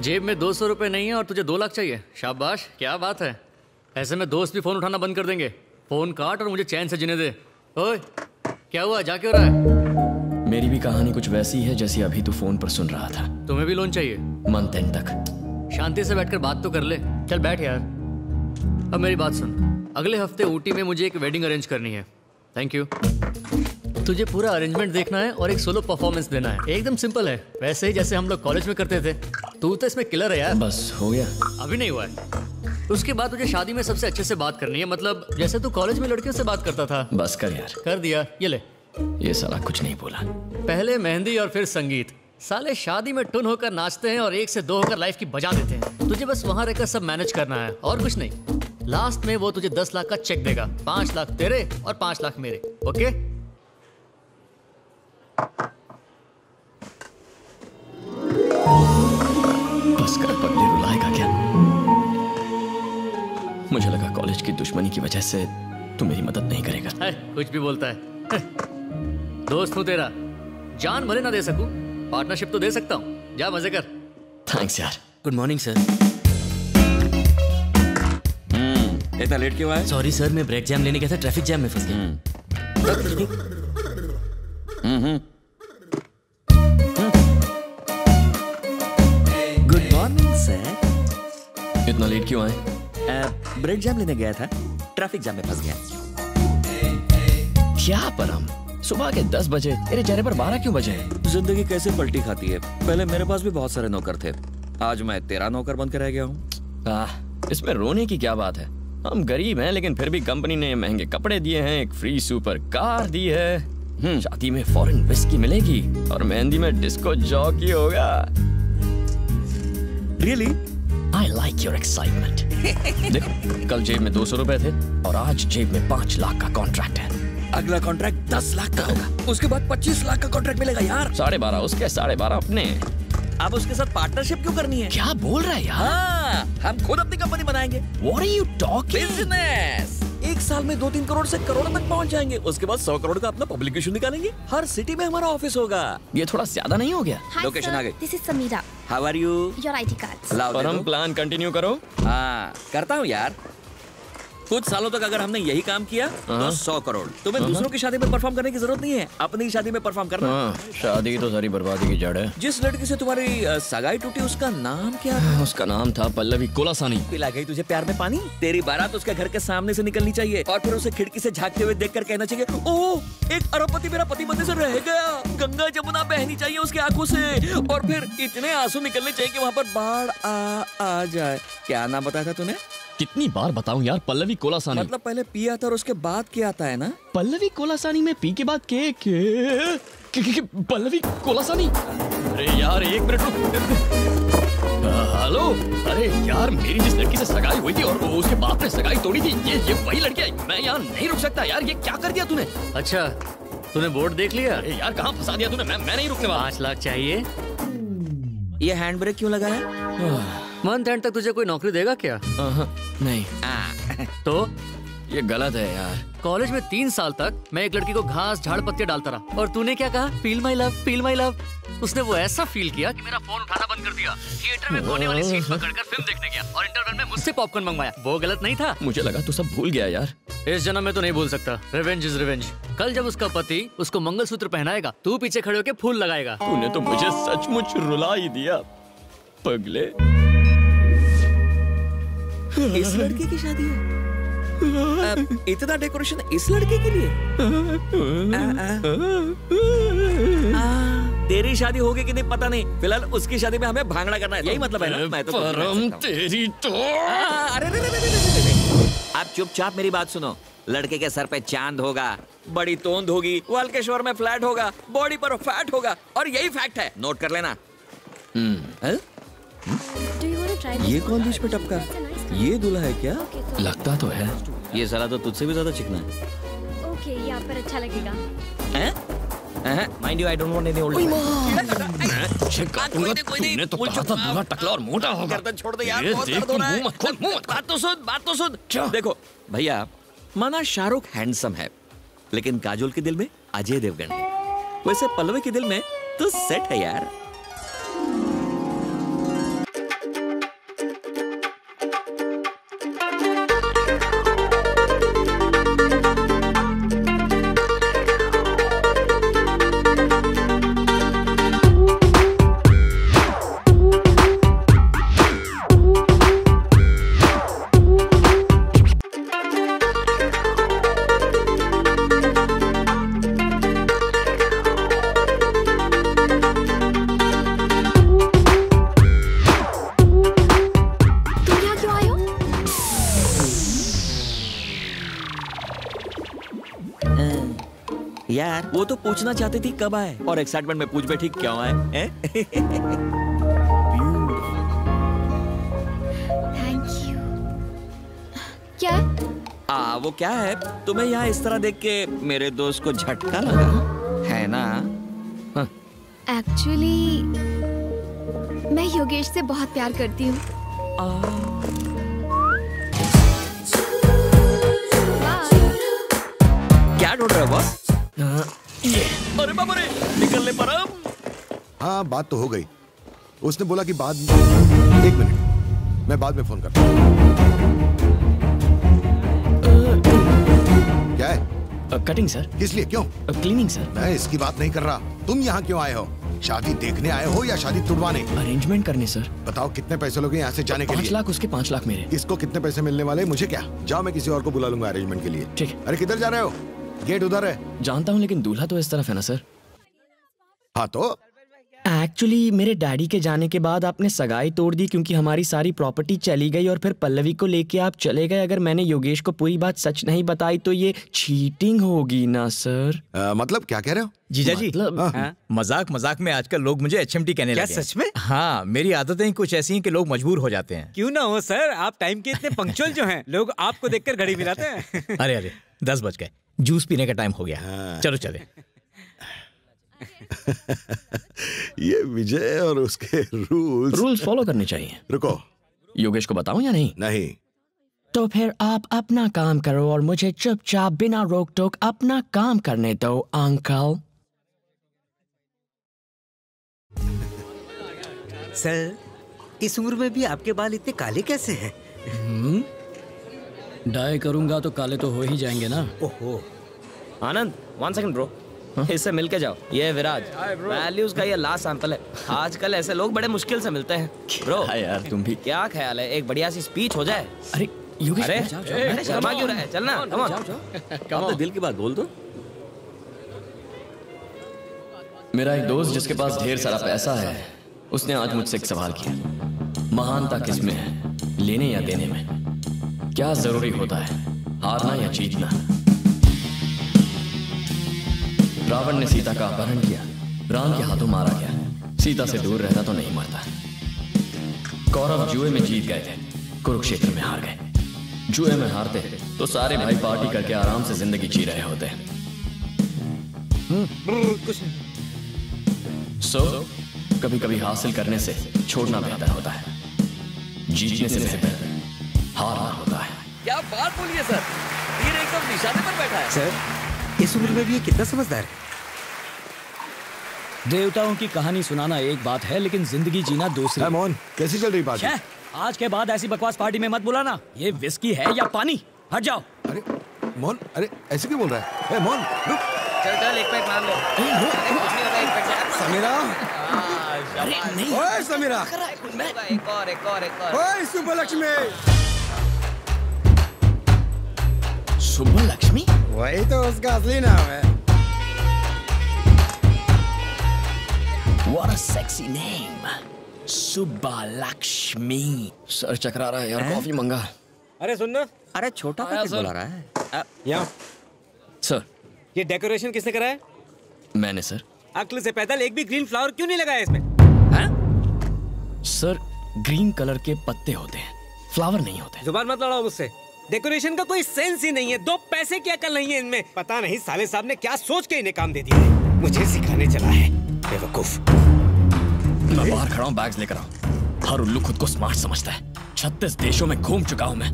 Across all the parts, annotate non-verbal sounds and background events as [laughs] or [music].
जेब में दो सौ रुपये नहीं है और तुझे दो लाख चाहिए। शाबाश क्या बात है? ऐसे में दोस्त भी फ़ोन उठाना बंद कर देंगे। फ़ोन काट और मुझे चैन से जीने दे। ओए क्या हुआ? जा क्यों रहा है? मेरी भी कहानी कुछ वैसी है जैसी अभी तू फ़ोन पर सुन रहा था। तुम्हें भी लोन चाहिए। मंथ एंड तक। शांति से बैठकर बात तो कर ले। चल बैठ यार। अब मेरी बात सुन। अगले हफ़्ते ऊटी में मुझे एक वेडिंग अरेंज करनी है। थैंक यू तुझे पूरा अरेंजमेंट देखना है और एक सोलो परफॉर्मेंस देना है। एकदम सिंपल है। वैसे ही जैसे हम लोग कॉलेज में करते थे। तू तो इसमें किलर है यार। बस हो गया। अभी नहीं हुआ है। उसके बाद तुझे शादी में सबसे अच्छे से बात करनी है मतलब जैसे तू कॉलेज में लड़कियों से बात करता था। बस कर यार। कर दिया ये ले। ये साला कुछ नहीं बोला। पहले मेहंदी और फिर संगीत। साले शादी में टुन होकर नाचते हैं और एक से दो होकर लाइफ की बजा देते हैं। तुझे बस वहाँ रहकर सब मैनेज करना है और कुछ नहीं। लास्ट में वो तुझे दस लाख का चेक देगा पाँच लाख तेरे और पाँच लाख मेरे ओके बस कर पगले रुलाएगा क्या? मुझे लगा कॉलेज की दुश्मनी की वजह से तू मेरी मदद नहीं करेगा। है, कुछ भी बोलता है। है। दोस्त हूँ तेरा। जान भले ना दे सकूँ पार्टनरशिप तो दे सकता हूँ। जा मज़े कर। थैंक्स यार। गुड मॉर्निंग सर इतना लेट क्यों आए सॉरी सर मैं ब्रेक जैम लेने गया था ट्रैफ़िक जैम में फंस गया। मॉर्निंग सर इतना लेट क्यों आए? ब्रेक जैम लेने गया था। ट्रैफ़िक जैम में फंस गया। क्या परम? सुबह के दस बजे तेरे चेहरे पर बारह क्यों बजे? ज़िंदगी कैसे पलटी खाती है? पहले मेरे पास भी बहुत सारे नौकर थे। आज मैं तेरा नौकर बन के रह गया हूँ। इसमें रोने की क्या बात है? हम गरीब हैं लेकिन फिर भी कंपनी ने महँगे कपड़े दिए हैं एक फ्री सुपर कार दी है। हम्म, शादी में फॉरेन विस्की मिलेगी और मेहंदी में डिस्को जॉकी होगा। Really I like your excitement देखो कल जेब में दो सौ रुपए थे और आज जेब में पाँच लाख का कॉन्ट्रैक्ट है। अगला कॉन्ट्रैक्ट दस लाख का होगा। उसके बाद पच्चीस लाख का कॉन्ट्रैक्ट मिलेगा यार। साढ़े बारह उसके साढ़े बारह अपने। आप उसके साथ पार्टनरशिप क्यों करनी है? क्या बोल रहा है यार? हाँ हम खुद अपनी कंपनी बनाएँगे। What are you talking? Business एक साल में दो तीन करोड़ से करोड़ तक पहुँच जाएँगे। उसके बाद सौ करोड़ का अपना पब्लिकेशन निकालेंगे। हर सिटी में हमारा ऑफ़िस होगा। ये थोड़ा ज़्यादा नहीं हो गया? लोकेशन आ गई। This is Sameera how are you your ID card. Plan continue करो। हाँ करता हूँ यार। कुछ सालों तक अगर हमने यही काम किया तो सौ करोड़। तुम्हें दूसरों की शादी में परफॉर्म करने की ज़रूरत नहीं है। अपनी शादी में परफॉर्म करना। हाँ शादी तो सारी बर्बादी की जड़ है। जिस लड़की से तुम्हारी सगाई टूटी उसका नाम क्या था? उसका नाम था पल्लवी कोलासानी। पिला गई तुझे प्यार में पानी? तेरी बारात उसके घर के सामने से निकलनी चाहिए। और फिर उसे खिड़की से झांकते हुए देखकर कहना चाहिए ओह एक अरबपति मेरा पति बनने से रह गया। गंगा जमुना बहनी चाहिए उसकी आँखों से। और फिर इतने आँसू निकलने चाहिए कि वहाँ पर बाढ़ आ आ जाए। क्या नाम बताया था तूने? कितनी बार बताऊँ यार पल्लवी कोलासानी। मतलब पहले पिया था और उसके बाद क्या आता है ना? पल्लवी कोलासानी में पी के बाद के के के- के- के- पल्लवी कोलासानी। अरे यार एक मिनट रुक। हेलो? अरे यार मेरी जिस लड़की से सगाई हुई थी और वो उसके बाप ने सगाई तोड़ी थी ये ये वही लड़की है। मैं यहाँ नहीं रुक सकता यार ये क्या कर दिया तूने? अच्छा तूने बोर्ड देख लिया? अरे यार कहाँ फंसा दिया तूने? मैं मैं नहीं रुकने वाला। पाँच लाख चाहिए। ये हैंड ब्रेक क्यों लगाया मंथ एंड तक तुझे कोई नौकरी देगा क्या? आहा, नहीं तो? ये गलत है यार। कॉलेज में तीन साल तक मैं एक लड़की को घास झाड़ पत्ते डालता रहा। और तूने क्या कहा? Feel my love feel my love उसने वो ऐसा फील किया कि मेरा फ़ोन उठाना बंद कर दिया। थिएटर में कोने वाली सीट पकड़कर फ़िल्म देखने गया और इंटरवल में मुझसे पॉपकॉर्न मंगवाया। वो गलत नहीं था। मुझे लगा तू सब भूल गया यार। इस जन्म में तो नहीं भूल सकता। रिवेंज इज़ रिवेंज कल जब उसका पति उसको मंगलसूत्र पहनाएगा तू पीछे खड़े होकर फूल लगाएगा। तूने तो मुझे सचमुच रुला ही दिया पगले। [laughs] इस लड़के की शादी है। अब इतना डेकोरेशन इस लड़के के लिए? आ, [laughs] आ, आ, तेरी शादी होगी कि नहीं पता नहीं। फ़िलहाल उसकी शादी में हमें भांगड़ा करना है। यही मतलब है ना? मैं तो परम हूँ। तेरी तो। अरे रे, रे, रे, रे, रे, रे, रे। आप चुपचाप मेरी बात सुनो। लड़के के सर पे चाँद होगा बड़ी तोंद होगी वालकेश्वर में फ्लैट होगा बॉडी पर फैट होगा और यही फैक्ट है। नोट कर लेना। हैं? ये कौन बीच में टपका. ये दूल्हा है क्या? लगता तो है। ये साला तो तुझसे भी ज़्यादा चिकना है। Okay, ये आप पर अच्छा लगेगा. Mind you I don't want any old तुझे काटूँगा तूने तो कहा था दूल्हा टकला और मोटा होगा। गर्दन छोड़ दे यार बहुत दर्द हो रहा है। मुँह मत खोल मुँह मत बात तो सुन बात तो सुन। देखो भैया माना शाहरुख हैंडसम है लेकिन काजोल के दिल में अजय देवगन है। वैसे पल्लवी के दिल में तो सेट है यार। यार। वो तो पूछना चाहती थी कब आए। और एक्साइटमेंट में पूछ बैठी क्यों आए? थैंक यू क्या? आ, वो क्या है? तुम्हें यहाँ इस तरह देख के मेरे दोस्त को झटका लगा? है। ना? एक्चुअली मैं योगेश से बहुत प्यार करती हूँ। क्या ढूंढ रहे हो बॉस अरे बाबा रे निकलने पर हाँ बात तो हो गई। उसने बोला कि बाद एक मिनट मैं बाद में फ़ोन करता हूँ। क्या है? कटिंग सर किस लिए? क्यों? क्लीनिंग सर मैं इसकी बात नहीं कर रहा। तुम यहाँ क्यों आए हो? शादी देखने आए हो या शादी तुड़वाने? अरेंजमेंट करने सर बताओ कितने पैसे लोगे यहाँ से जाने के पाँच लिए लाख उसके पाँच लाख मेरे। इसको कितने पैसे मिलने वाले? मुझे क्या? जाओ मैं किसी और को बुला लूँगा अरेंजमेंट के लिए। ठीक है। अरे किधर जा रहे हो? गेट उधर है। जानता हूँ लेकिन दूल्हा तो इस तरफ़ है ना सर? हाँ तो? एक्चुअली मेरे डैडी के जाने के बाद आपने सगाई तोड़ दी क्योंकि हमारी सारी प्रॉपर्टी चली गई और फिर पल्लवी को लेके आप चले गए। अगर मैंने योगेश को पूरी बात सच नहीं बताई तो ये चीटिंग होगी ना सर? आ, मतलब क्या कह रहे हो? जीजा जी मतलब हाँ? मज़ाक मज़ाक में आजकल लोग मुझे एचएमटी कहने क्या लगे सच में? हाँ मेरी आदतें ही कुछ ऐसी हैं कि लोग मजबूर हो जाते हैं। क्यों ना हो सर? आप टाइम के इतने पंक्चुअल जो हैं लोग आपको देखकर घड़ी मिलाते हैं। [laughs] अरे अरे दस बज गए। जूस पीने का टाइम हो गया। चलो चले। [laughs] ये विजय और उसके रूल्स रूल्स फॉलो करने चाहिए। रुको। योगेश को बताऊँ या नहीं? नहीं। तो फिर आप अपना काम करो और मुझे चुपचाप बिना रोक टोक अपना काम करने दो अंकल। सर इस उम्र में भी आपके बाल इतने काले कैसे हैं? डाई करूँगा तो काले तो हो ही जाएँगे ना। ओहो। आनंद वन सेकंड ब्रो इससे मिल के जाओ। ये विराज। वैल्यूज़ का ये लास्ट सैंपल है। आजकल ऐसे लोग बड़े मुश्किल से मिलते हैं। ब्रो हाँ यार तुम भी। क्या ख्याल है? एक बढ़िया सी स्पीच हो जाए। अरे योगेश अरे शर्मा क्यों रहा है? चलना come on. अपने [laughs] दिल की बात बोल दो। मेरा एक दोस्त जिसके पास ढेर सारा पैसा है उसने आज मुझसे एक सवाल किया। महानता किसमें है? लेने या देने में? क्या ज़रूरी होता है? हारना या जीतना? रावण ने सीता का अपहरण किया। राम के हाथों मारा गया। सीता से दूर रहता तो नहीं मरता। कौरव जुए में जीत गए थे। कुरुक्षेत्र में हार गए। जुए में हारते तो सारे भाई पार्टी करके आराम से ज़िंदगी जी रहे होते। सो कभी कभी हासिल करने से छोड़ना बेहतर होता है। जीतने से बेहतर। हारना होता है। क्या बात बोलिए सर? तीर एकदम निशाने पर बैठा है। सर इस उम्र में भी ये कितना समझदार है? देवताओं की कहानी सुनाना एक बात है लेकिन ज़िंदगी जीना दूसरी। मोहन कैसी चल रही बात? आज के बाद ऐसी बकवास पार्टी में मत बुलाना। ये विस्की है या पानी? हट जाओ। अरे मोहन अरे ऐसे क्यों बोल रहा है? ए, मोहन रुक। चल चल एक पैक मान लो। समीरा अरे नहीं ओए समीरा। एक और एक और एक और ओए सुबलक्ष्मी सुब्बा लक्ष्मी वही तो उसका असली नाम है। What a sexy name. Subba Lakshmi sir चकरा रहा है यार कॉफ़ी मंगा। अरे सुन ना। अरे छोटा आया पैकेट बुला रहा है। यहाँ। सर ये डेकोरेशन किसने करा है? मैंने सर अक्ल से पैदल एक भी ग्रीन फ्लावर क्यों नहीं लगाया इसमें? सर ग्रीन कलर के पत्ते होते हैं। फ्लावर नहीं होते। ज़ुबान मत लड़ाओ मुझसे। डेकोरेशन का कोई सेंस ही नहीं है। दो पैसे की अकल नहीं है इनमें। पता नहीं साले साहब ने क्या सोच के इन्हें काम दे दिया मुझे सिखाने चला है। बेवकूफ़। मैं बाहर खड़ा हूँ बैग्स लेकर आऊँ। हर उल्लू खुद को स्मार्ट समझता है। छत्तीस देशों में घूम चुका हूँ मैं।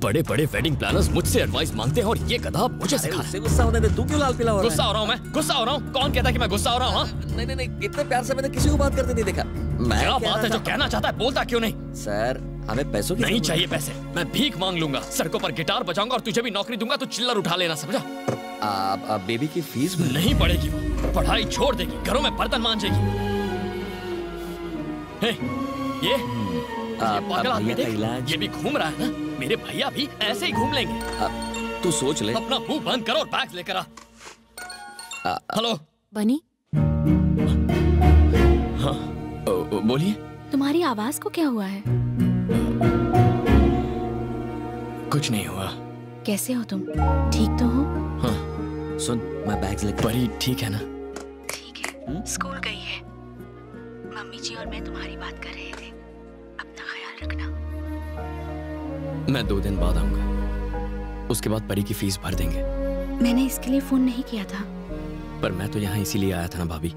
बड़े बड़े वेडिंग प्लानर्स मुझसे एडवाइस मांगते हैं और ये गधा मुझे सिखा उससे गुस्सा होने दे तू क्यों लाल पीला हो है? रहा गुस्सा हो रहा हूँ मैं। गुस्सा हो रहा हूँ। कौन कहता है कि मैं गुस्सा हो रहा हूँ हाँ? नहीं नहीं नहीं इतने प्यार से मैंने किसी को बात करते नहीं देखा। मैं क्या बात है जो कहना चाहता है बोलता क्यों नहीं? सर हमें पैसों की नहीं चाहिए पैसे। मैं भीख मांग लूँगा सड़कों पर गिटार बजाऊँगा और तुझे भी नौकरी दूँगा तो चिल्लर उठा लेना समझा? आप आप बेबी की फ़ीस नहीं पड़ेगी वो। पढ़ाई छोड़ देगी घरों में बर्तन मांजेगी हे, ये ये पागल आदमी देख, ये भी घूम रहा है ना? मेरे भैया भी ऐसे ही घूम लेंगे। तू सोच ले। अपना मुँह बंद करो और बैग लेकर आ। हेलो। बनी? ओ, बोलिए। तुम्हारी आवाज़ को क्या हुआ है? कुछ नहीं हुआ। कैसे हो तुम? ठीक तो हो? हाँ सुन मैं बैग्स लेकर परी ठीक है ना? ठीक है। स्कूल गई है। मम्मी जी और मैं तुम्हारी बात कर रहे थे। अपना ख्याल रखना। मैं दो दिन बाद आऊँगा। उसके बाद परी की फ़ीस भर देंगे। मैंने इसके लिए फ़ोन नहीं किया था। पर मैं तो यहाँ इसीलिए आया था ना भाभी।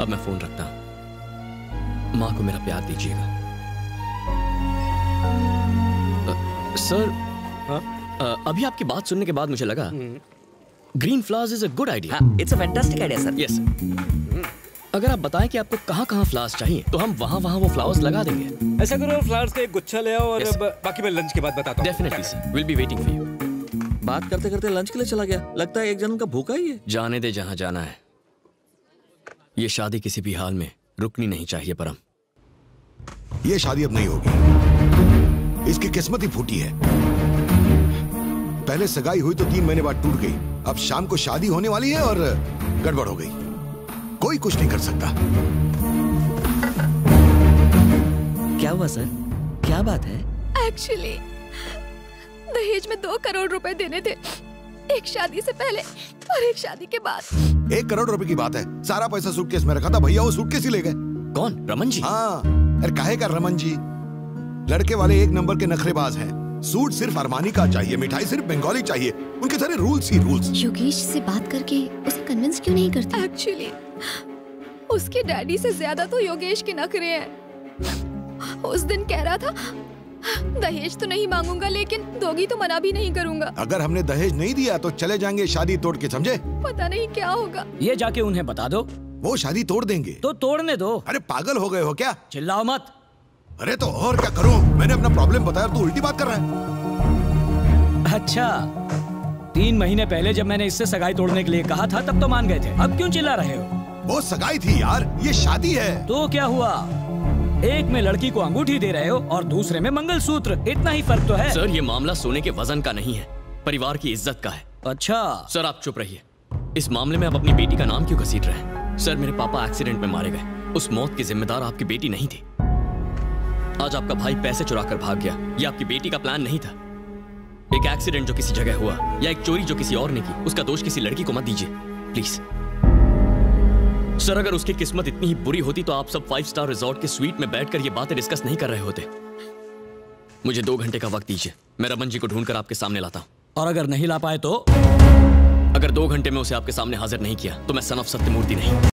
अब मैं फ़ोन रखता हूँ। माँ को मेरा प्यार दीजिएगा। सर अ, अभी आपकी बात सुनने के बाद मुझे लगा green flowers is a good idea it's a fantastic idea sir yes अगर आप बताएँ कि आपको कहाँ कहाँ फ्लावर्स चाहिए तो हम वहाँ वहाँ वो फ्लावर्स लगा देंगे। ऐसा करो फ्लावर्स का एक गुच्छा ले आओ और Yes. बाकी मैं लंच के बाद बताता हूँ। Definitely sir will be waiting for you बात करते करते लंच के लिए चला गया। लगता है एक जन्म का भूखा ही है। जाने दे जहाँ जाना है। ये शादी किसी भी हाल में रुकनी नहीं चाहिए परम। ये शादी अब नहीं होगी। इसकी किस्मत ही फूटी है। पहले सगाई हुई तो तीन महीने बाद टूट गई। अब शाम को शादी होने वाली है और गड़बड़ हो गई। कोई कुछ नहीं कर सकता। क्या हुआ सर? क्या बात है? एक्चुअली दहेज में दो करोड़ रुपए देने थे। एक शादी से पहले और एक शादी के बाद। एक करोड़ रुपए की बात है। सारा पैसा सूटकेस में रखा था भैया वो सूटकेस ही ले गए। कौन? रमन जी? हाँ। अरे काहे का रमन जी? लड़के वाले एक नंबर के नखरेबाज हैं। सूट सिर्फ़ अरमानी का चाहिए मिठाई सिर्फ़ बंगाली चाहिए। उनके सारे रूल्स ही रूल्स। योगेश से बात करके उसे कन्विंस क्यों नहीं करती? एक्चुअली उसके डैडी से ज़्यादा तो योगेश के नखरे हैं। उस दिन कह रहा था दहेज तो नहीं मांगूँगा लेकिन दोगी तो मना भी नहीं करूँगा। अगर हमने दहेज नहीं दिया तो चले जाएँगे शादी तोड़ के समझे? पता नहीं क्या होगा। ये जाके उन्हें बता दो। वो शादी तोड़ देंगे। तो तोड़ने दो। अरे पागल हो गए हो क्या? चिल्लाओ मत। अरे तो और क्या करूँ? मैंने अपना प्रॉब्लम बताया तू उल्टी बात कर रहा है। अच्छा तीन महीने पहले जब मैंने इससे सगाई तोड़ने के लिए कहा था तब तो मान गए थे। अब क्यों चिल्ला रहे हो? वो सगाई थी यार ये शादी है। तो क्या हुआ? एक में लड़की को अंगूठी दे रहे हो और दूसरे में मंगलसूत्र। इतना ही फ़र्क तो है। सर ये मामला सोने के वज़न का नहीं है। परिवार की इज़्ज़त का है। अच्छा। सर आप चुप रहिए। इस मामले में आप अपनी बेटी का नाम क्यों घसीट रहे हैं? सर मेरे पापा एक्सीडेंट में मारे गए। उस मौत की जिम्मेदार आपकी बेटी नहीं थी। आज आपका भाई पैसे चुरा कर भाग गया। ये आपकी बेटी का प्लान नहीं था। एक एक्सीडेंट जो किसी जगह हुआ, या एक चोरी जो किसी और ने की, उसका दोष किसी लड़की को मत दीजिए प्लीज़ सर अगर उसकी किस्मत इतनी ही बुरी होती तो आप सब फाइव स्टार रिजॉर्ट के स्वीट में बैठकर ये बातें डिस्कस नहीं कर रहे होते। मुझे दो घंटे का वक्त दीजिए, मैं रमन जी को ढूंढकर आपके सामने लाता हूँ। और अगर नहीं ला पाए तो? अगर दो घंटे में उसे आपके सामने हाजिर नहीं किया तो मैं सन ऑफ़ सत्यमूर्ति नहीं।